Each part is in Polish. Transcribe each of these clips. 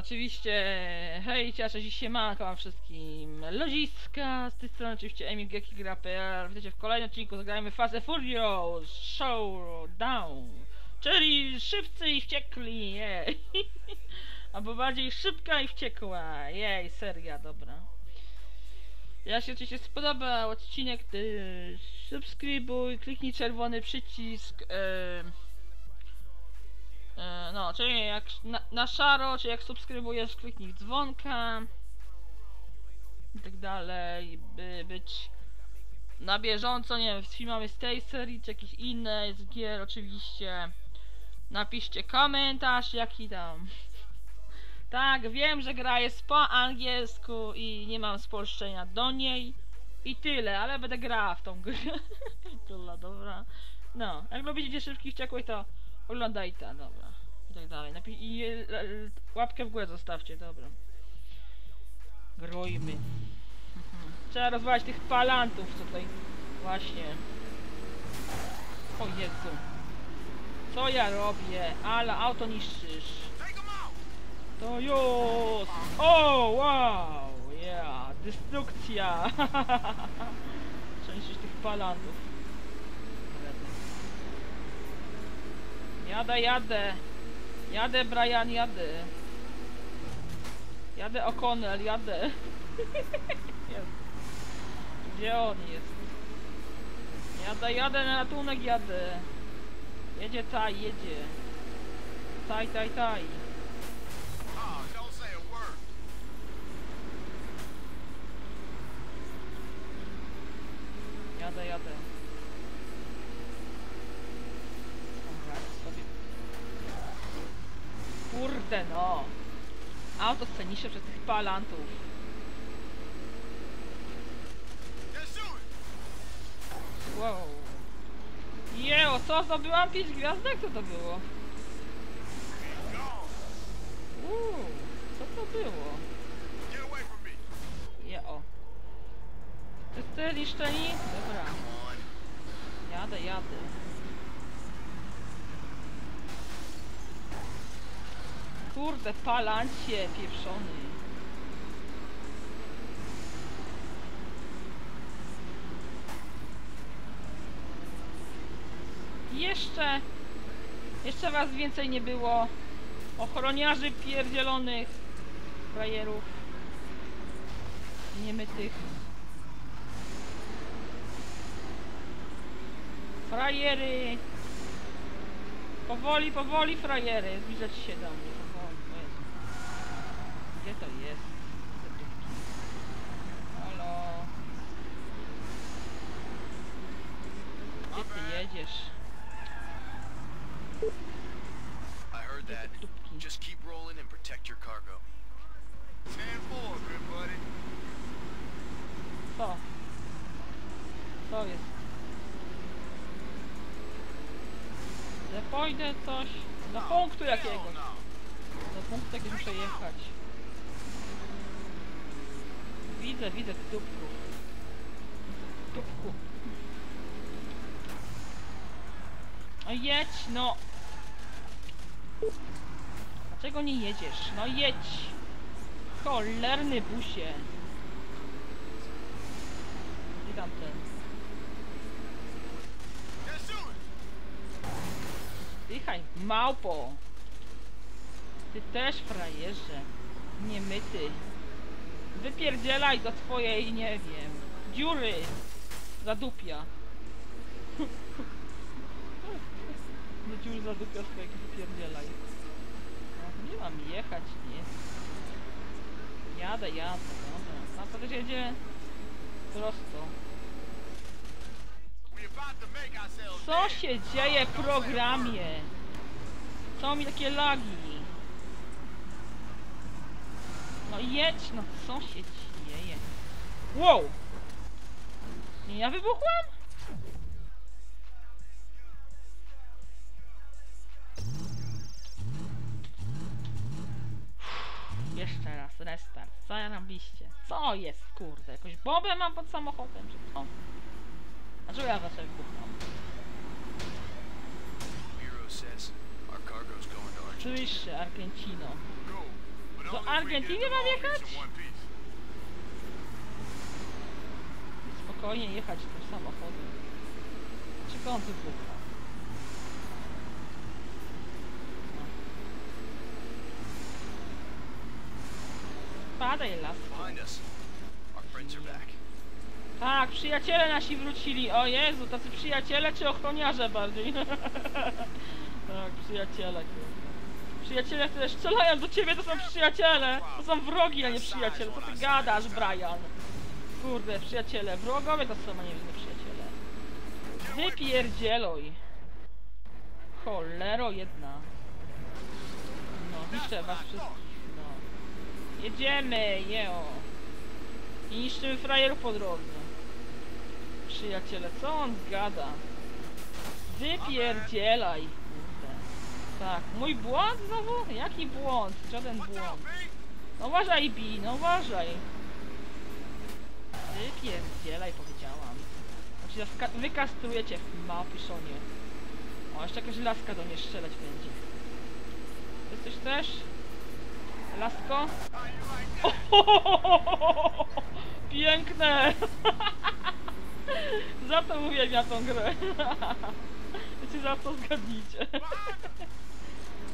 oczywiście, hej, cieszę się manko wam wszystkim. Lodziska, z tej strony oczywiście Emil Geki Gra.pl. Witajcie w kolejnym odcinku, zagrajmy fazę Furious Showdown. Czyli szybcy i wściekli, jej. Albo bardziej szybka i wściekła, jej, seria, dobra. Ci się spodobał odcinek, to subskrybuj, kliknij czerwony przycisk. E, e, no, czyli jak na, na szaro, czy jak subskrybujesz, kliknij dzwonka i tak dalej, by być na bieżąco, nie wiem, z filmami z tej serii, czy jakieś inne z gier oczywiście. Napiszcie komentarz, jaki tam. Tak, wiem, że gra jest po angielsku i nie mam spolszczenia do niej. I tyle, ale będę grała w tą grę. tyle, dobra. No, jak lubicie szybkich wściekłych, to oglądaj ta, dobra. I tak dalej. Napi I e, e, łapkę w górę zostawcie, dobra. Grojmy. Trzeba rozwalać tych palantów tutaj. Właśnie. O Jezu. Co ja robię? Ale auto niszczysz. To już! O, wow! Yeah! Destrukcja! Część tych palantów. Jadę, jadę! Jadę, Brian, jadę! Jadę O'Connell, jadę! Gdzie on jest? Jadę, jadę na ratunek, jadę! Jedzie taj, jedzie! Taj, taj, taj! Oh, don't say a word. Jadę, jadę. Dobra, sobie... Kurde no! Auto sceniczne przez tych palantów. Wow. Jeo, co zdobyłam 5 gwiazdek? Co to było? Uuu, co to było? Jeo. Wszyscy liszczeni? Dobra, jadę, jadę. Kurde, palancie pieprzony. Jeszcze, jeszcze was więcej nie było. Ochroniarzy pierdzielonych, frajerów, niemytych. Frajery! Powoli, powoli, frajery. Zbliżać się do mnie. Powoli. O Jezu. Gdzie to jest? Te dupki. Halo? Gdzie ty jedziesz? I heard that. Just keep rolling and protect your cargo. Stand forward, good buddy. Co? Co jest? Że pójdę coś do punktu jakiegoś. Hell no. Do punktu jakiegoś muszę jechać. Widzę, widzę dupku. Dupku. No jedź, no. Dlaczego nie jedziesz? No jedź. Cholerny busie. Just shoot it. Dychaj, małpo! Ty też, frajerze. Niemyty. Wypierdzielaj do twojej, nie wiem, dziury. Zadupia. Do dziury zadupia swojego wypierdzielaj. No, nie mam jechać, nie. Jadę, jadę, dobra. Tam to jedzie prosto. Co się dzieje w programie? Co mi takie lagi? No jedź, no co się dzieje? Wow! Nie ja wybuchłam? Jeszcze raz, restart. Co ja robiście? Co jest, kurde? Jakąś bobę mam pod samochodem, czy co? Dlaczego ja was wybucham? Oczywiście, Argentino. Do Argentyny mam jechać? Spokojnie jechać tym samochodem. Czego on wybucha? Padaj las. Tak, przyjaciele nasi wrócili. O Jezu, tacy przyjaciele czy ochroniarze bardziej? tak, przyjaciele. kurde. Przyjaciele, które strzelają do ciebie, to są przyjaciele. To są wrogi, a nie przyjaciele. Co ty gadasz, Brian? Kurde, przyjaciele. Wrogowie to są, a nie inne przyjaciele. Wypierdzieluj. Cholero jedna. No, niszczę was wszystkich, no. Jedziemy, jeo. I niszczymy frajerów po drodze. Przyjaciele, co on gada? Wypierdzielaj. Tak, mój błąd znowu? Jaki błąd? Żaden błąd. No uważaj, Bi, no uważaj. Wypierdzielaj, powiedziałam. Znaczy cię w małpiszonie. O, jeszcze jakaś laska do mnie strzelać będzie. Jesteś też? Lasko? Piękne! za to uwielbiam tą grę. Wiecie za co zgadnijcie?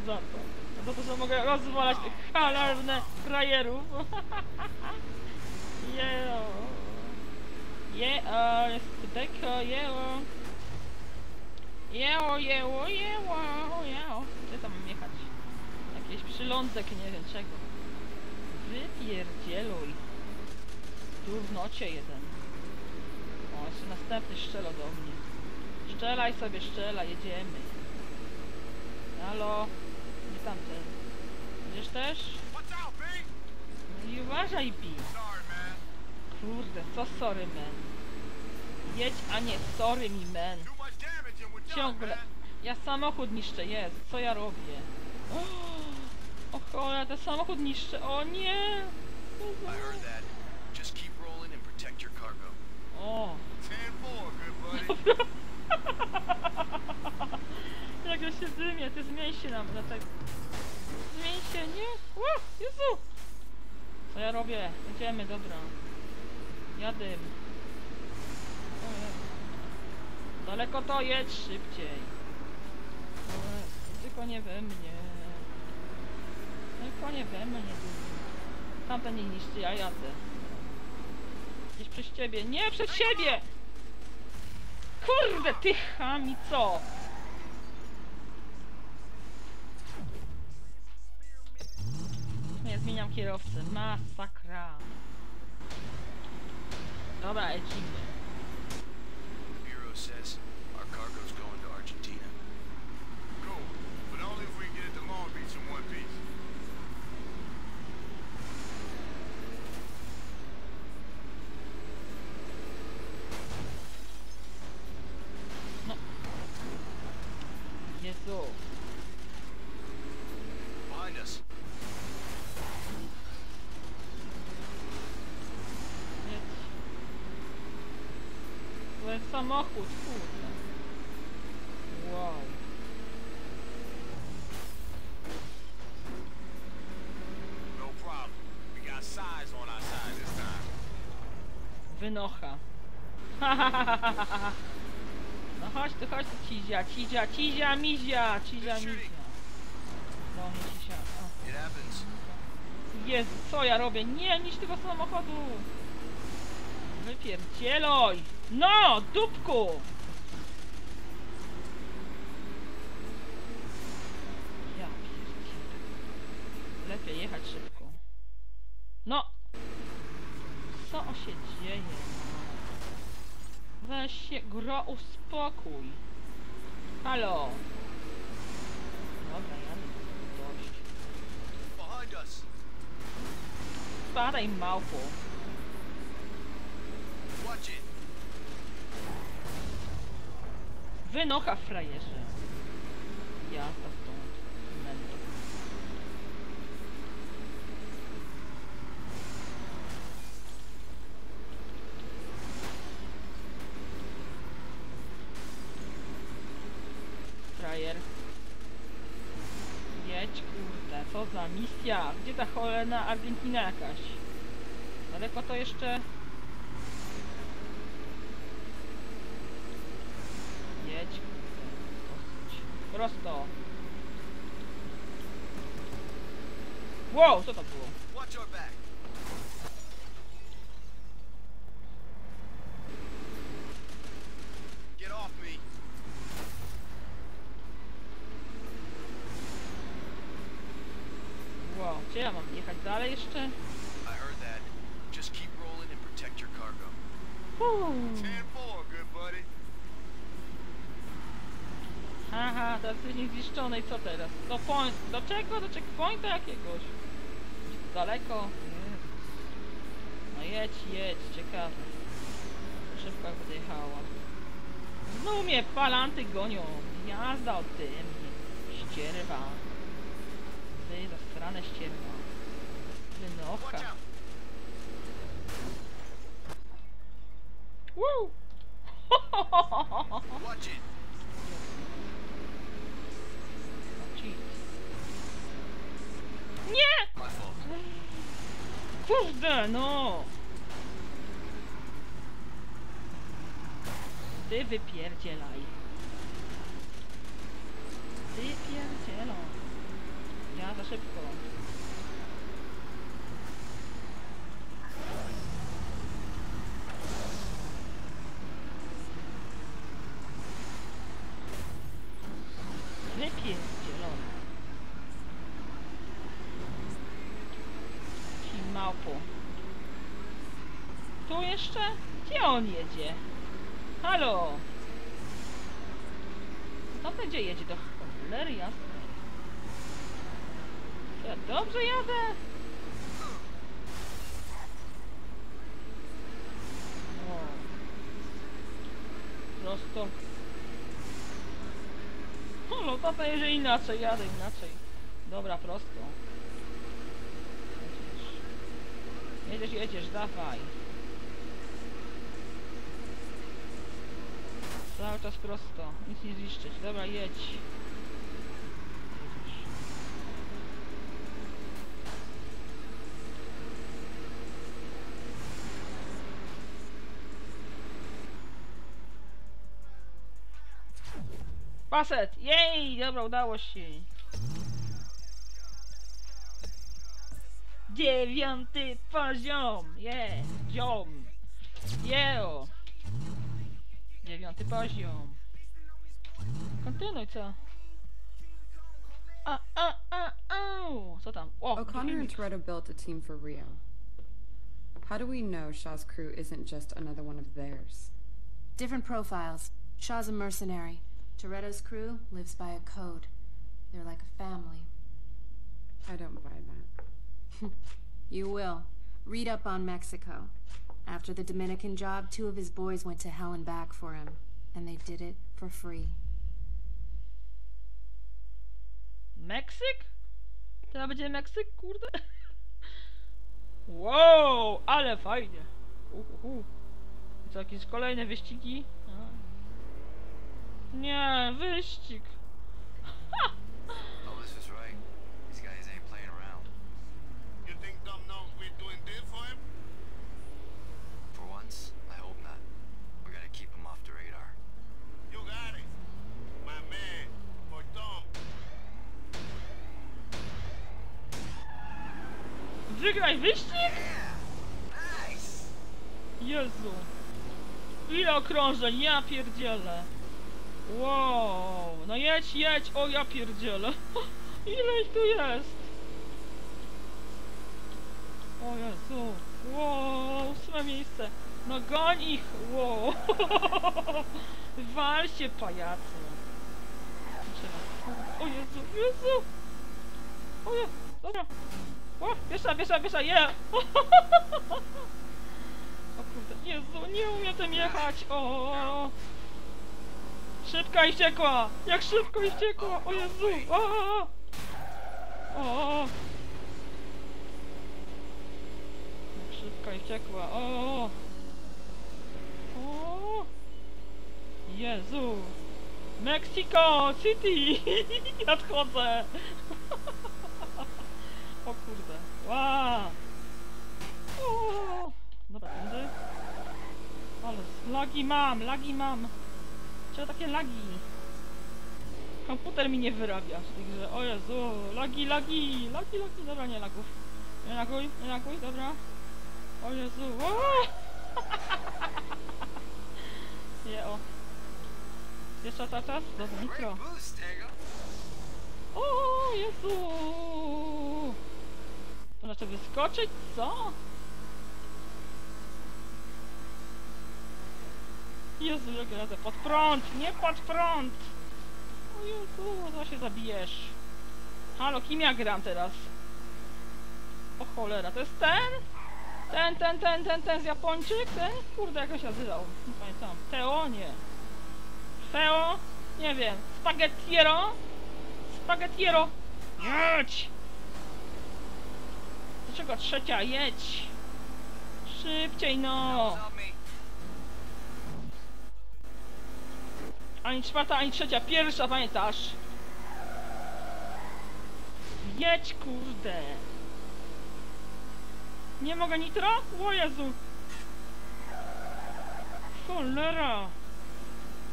Za to. Za to, że mogę rozwalać tych halerne frajerów. Jeo. Jeo, jest beko, jeo. Jeo, jeo, jeo, jeo. Gdzie tam mam jechać? Jakiś przylądek, nie wiem czego. Wypierdzieluj. Durnocie jeden. O, jeszcze następny strzela do mnie. Strzelaj sobie, strzelaj, jedziemy. Halo? Tamten. Też? No i uważaj, man. Kurde, co sorry, man? Jedź, a nie sorry mi, man. Ciągle. Ja samochód niszczę, jest. Co ja robię? O cholera, ten samochód niszczę. O nie! O! 10-4, good buddy. Jak ja się dymie, ty zmień się nam na tak. Zmień się, nie? O, Jezu! Co ja robię? Jedziemy, dobra. Jezu. Daleko to jedź, szybciej. O Tylko nie we mnie. Tylko nie we mnie. Tamten nie niszczy, ja jadę. Gdzieś przez ciebie. Nie, przez siebie! Kurde, ty chami, co? Zmieniam kierowcę. Masakra. Dobra, lecimy. Zły samochód, kurde. Wow. No problem. We got size on our side this time. Wynocha. No chodź tu, chodź tu, cizia, cizia, cizia, mizia, cizia, mizia. No, nie cizia. O. Jezu, co ja robię? Nie, niż tego samochodu! Wypierdzieloj! No, dupku! Ja pierdzielę. Lepiej jechać szybko. No! Co się dzieje? Weź się, gro, uspokój. Halo! Dobra, jadę. Dość. Spadaj, małpo. Watch it. Wynocha frajerze. Jazda stąd. Mendo. Frajer. Jedź kurde, co następna misja. Gdzie ta cholera Argentina jakaś? Daleko to jeszcze? Prosto. Wow, co to było? Watch your back. Get off me. Wow, gdzie ja mam jechać dalej jeszcze? I heard that. Just keep rolling and protect your cargo. Uuu. Niezniszczony i co teraz? Do point, do czego? Do checkpointa jakiegoś? Daleko? No jedź, jedź, ciekawe. Szybko jak będę jechała. Znów mnie palanty gonią. Jazda od tym. Ścierwa. Ty, zasrane ścierwa. Out. Woo! Watch it. Kurde, no! Ty wypierdzielaj. Ty pierdzielo. Ja za szybko. Wypierdzielone. Ci małpo. Tu jeszcze? Gdzie on jedzie? Halo! No to gdzie jedzie? Do cholery jasnej. Czy ja dobrze jadę? O. Prosto. Halo, tata jedzie inaczej, jadę inaczej. Dobra, prosto. Jedziesz, jedziesz, dawaj. Cały czas prosto, nic nie zniszczyć. Dobra, jedź. Paset! Jej! Dobra, udało się. Dziewiąty poziom! Je! Ziom! Jeo! Dziewiąty poziom. Kontynuuj, co? A, a, a, au! Co tam? O! O'Connor and. Toretto built a team for Rio. How do we know Shaw's crew isn't just another one of theirs? Different profiles. Shaw's a mercenary. Toretto's crew lives by a code. They're like a family. I don't buy that. You will. Read up on Mexico. After the Dominican job, two of his boys went to hell and back for him. And they did it for free. Meksyk? To będzie Meksyk, kurde? Wow, ale fajnie. Uhuhu. I Co, jakieś kolejne wyścigi? Nie, wyścig. Elvis Wygraj wyścig? Jezu. Ile okrążeń, ja pierdzielę. Wow, no jedź, jedź, o ja pierdzielę. Ile ich tu jest? O Jezu, wow, ósme miejsce. No goń ich, wow. Wal się pajacu. O Jezu, Jezu. O Jezu, dobra. O, piesza, piesza, piesza, je! O kurde, Jezu, nie umiem tym jechać, o! Szybka i wściekła! Jak szybko i wściekła! O Jezu! O! O! Jak szybka i wściekła! O! O! Jezu! Mexico City! Nadchodzę! O kurde. O. Dobra, tędy. Ale lagi mam, lagi mam. Czego takie lagi? Komputer mi nie wyrabia w tej grze. O Jezu, lagi, lagi, lagi, lagi. Dobra, nie lagów. Nie laguj, nie laguj, dobra. O Jezu! Je, o. Jeszcze czas, czas? Dobra, mikro. O Jezu! Znaczy wyskoczyć, co? Jezu, jak jadę pod prąd, nie pod prąd! O Jezu, to się zabijesz. Halo, kim ja gram teraz? O cholera, to jest ten? Ten, ten, ten, ten, ten z Japończyk? Ten? Kurde, jak on się nazywał? Nie pamiętam. Teo? Nie. Feo? Nie wiem. Spaghettiero? Spaghettiero! Jedź! Dlaczego trzecia? Jedź! Szybciej no! Ani czwarta, ani trzecia, pierwsza, pamiętasz? Jedź, kurde! Nie mogę nitro? O Jezu! Cholera!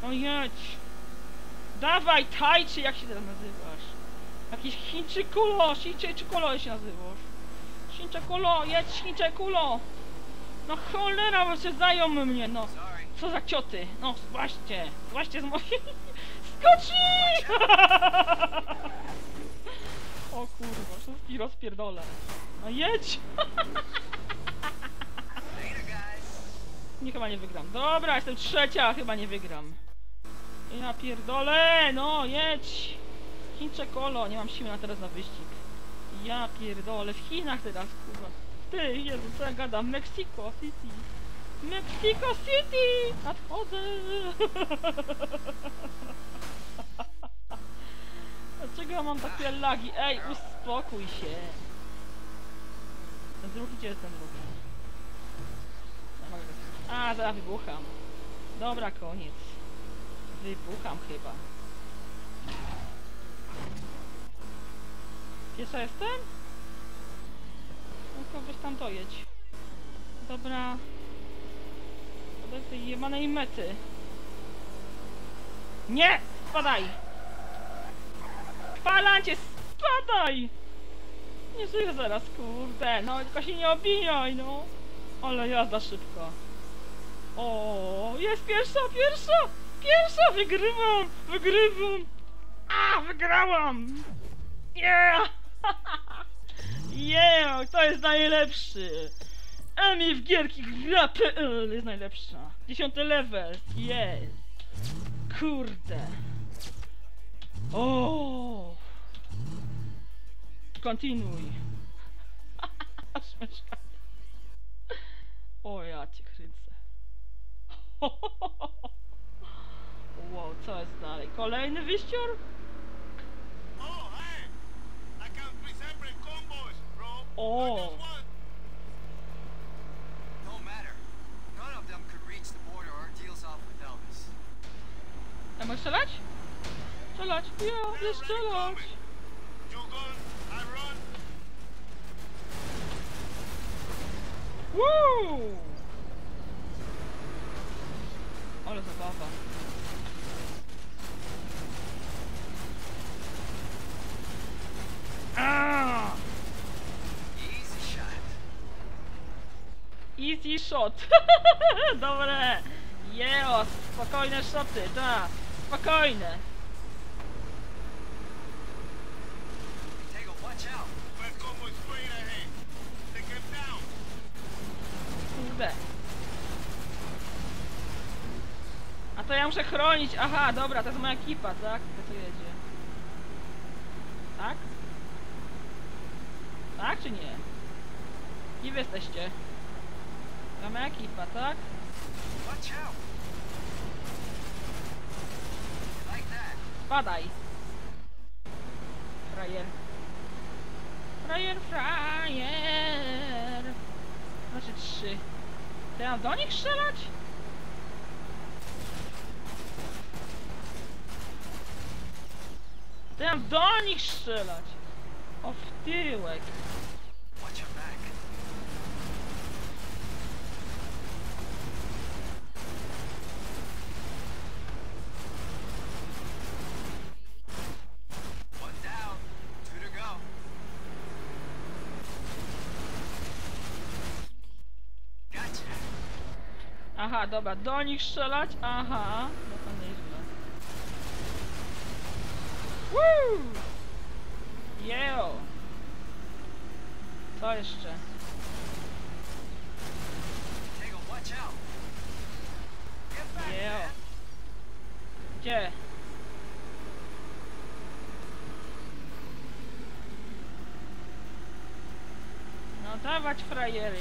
O jedź! Dawaj, tajczy, jak się teraz nazywasz? Jakiś Chińczykulo, Chińczykulo się nazywasz. Chińczykulo, jedź Chińczykulo! No cholera, bo się znają mnie, no! Co za cioty? No, właśnie, właśnie z mojej... Skoczy! o kurwa, wszystkich rozpierdolę. No jedź! Nie, chyba nie wygram. Dobra, jestem trzecia, chyba nie wygram. Ja pierdolę, no jedź! Chińcze kolo, nie mam siły na teraz na wyścig. Ja pierdolę, w Chinach teraz, kurwa. Ty, Jezu, co ja gadam? Mexico City. Mexico City! Nadchodzę! Dlaczego mam takie lagi? Ej, uspokój się! Ten drugi, gdzie jest ten drugi? A, zaraz wybucham. Dobra, koniec. Wybucham chyba. Piesza jestem? No weź tam dojedź. Dobra. Do tej jebanej mety. Nie! Spadaj! Palancie, spadaj! Nie żyję zaraz, kurde. No, tylko się nie obijaj, no. Ale jazda szybko. O, jest pierwsza, pierwsza! Pierwsza! Wygrywam! Wygrywam! A, wygrałam! Yeah! Yeah! To jest najlepszy! Emi w gierki gra.pl jest najlepsza. Dziesiąty level. Jest. Kurde. O. Kontynuuj. Śmieszka. O, ja cię kręcę. Wow, co jest dalej? Kolejny wyścior? all. No matter. None of them could reach the border or with Elvis. Am I Salaj? Salaj, yeah, this Salaj. You gone, I run. Woo! Oh, that's a buffer. Shot. Dobre. Jeo, spokojne shoty, tak. Spokojne. Kurde. A to ja muszę chronić. Aha, dobra, to jest moja ekipa, tak? To jedzie. Tak? Tak czy nie? Kim wy jesteście? Moja ekipa, tak? Spadaj. Frajer. Frajer, frajer. Znaczy trzy. Mam do nich strzelać? Mam do nich strzelać. O w tyłek. Aha, dobra, do nich strzelać? Aha, no to nieźle. Woo! Jeo! Co jeszcze? Jeo! Gdzie? No dawać frajery.